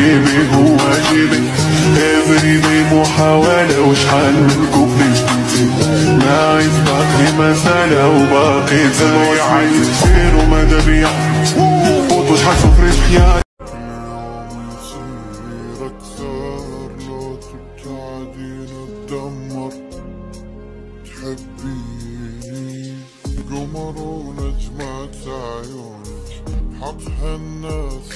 حبيبي هو واجبي افري داي محاولة وشحال من كوبلي جديد نايف باقي مسألة وباقي زي عايز كتير وماذا بيا فوت وشحال سفري في حياتي يصير أكثر لو تبتعدي نتدمر تحبيني قمر ونجمة عيونك حق الناس